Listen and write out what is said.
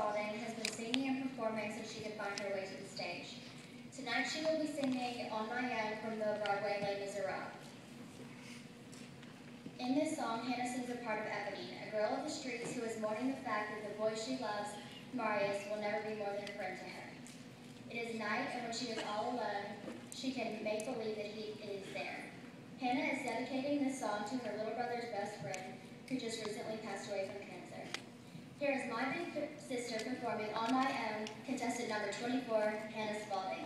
Spaulding has been singing and performing since she could find her way to the stage. Tonight she will be singing On My Own from the Broadway Les Miserables. In this song, Hannah sings a part of Eponine, a girl of the streets who is mourning the fact that the boy she loves, Marius, will never be more than a friend to her. It is night, and when she is all alone, she can make believe that he is there. Hannah is dedicating this song to her little brother's best friend, who just recently passed away from cancer. Here is my big sister performing On My Own, contestant number 24, Hannah Spaulding.